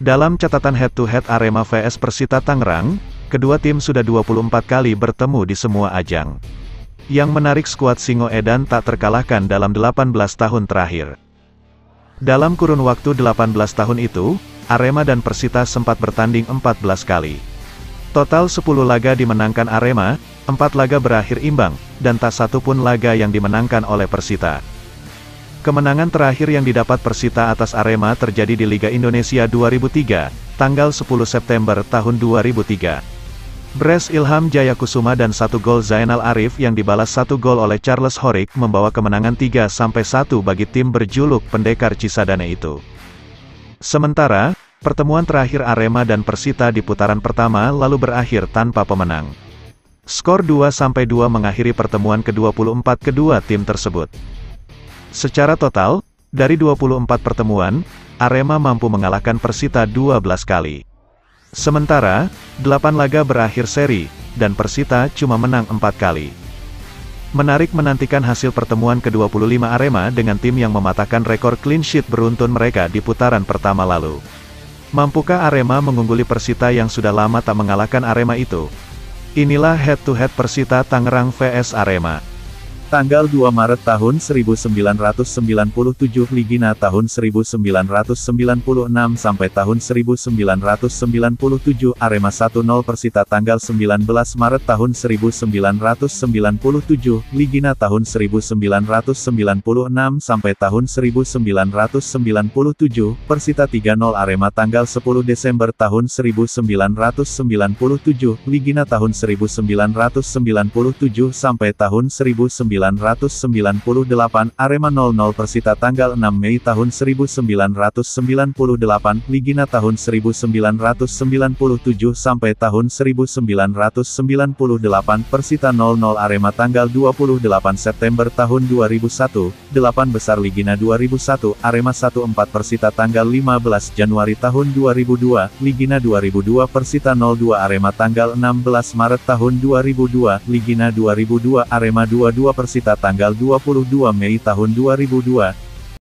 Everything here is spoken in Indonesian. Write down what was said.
Dalam catatan head-to-head Arema vs Persita Tangerang, kedua tim sudah 24 kali bertemu di semua ajang. Yang menarik skuad Singo Edan tak terkalahkan dalam 18 tahun terakhir. Dalam kurun waktu 18 tahun itu, Arema dan Persita sempat bertanding 14 kali. Total 10 laga dimenangkan Arema, 4 laga berakhir imbang, dan tak satu pun laga yang dimenangkan oleh Persita. Kemenangan terakhir yang didapat Persita atas Arema terjadi di Liga Indonesia 2003, tanggal 10 September tahun 2003. Bres Ilham Jayakusuma dan satu gol Zainal Arif yang dibalas satu gol oleh Charles Horik membawa kemenangan 3-1 bagi tim berjuluk Pendekar Cisadane itu. Sementara, pertemuan terakhir Arema dan Persita di putaran pertama lalu berakhir tanpa pemenang. Skor 2-2 mengakhiri pertemuan ke-24 kedua tim tersebut. Secara total, dari 24 pertemuan, Arema mampu mengalahkan Persita 12 kali. Sementara, 8 laga berakhir seri, dan Persita cuma menang 4 kali. Menarik menantikan hasil pertemuan ke-25 Arema dengan tim yang mematahkan rekor clean sheet beruntun mereka di putaran pertama lalu. Mampukah Arema mengungguli Persita yang sudah lama tak mengalahkan Arema itu? Inilah head-to-head -head Persita Tangerang vs Arema. Tanggal 2 Maret tahun 1997 Ligina tahun 1996 sampai tahun 1997 Arema 1-0 Persita tanggal 19 Maret tahun 1997 Ligina tahun 1996 sampai tahun 1997 Persita 3-0 Arema tanggal 10 Desember tahun 1997 Ligina tahun 1997 sampai tahun 1997 1998, Arema 00 Persita tanggal 6 Mei tahun 1998, Ligina tahun 1997 sampai tahun 1998, Persita 00 Arema tanggal 28 September tahun 2001, 8 besar Ligina 2001, Arema 14 Persita tanggal 15 Januari tahun 2002, Ligina 2002 Persita 02 Arema tanggal 16 Maret tahun 2002, Ligina 2002 Arema 22 Persita Persita tanggal 22 Mei tahun 2002,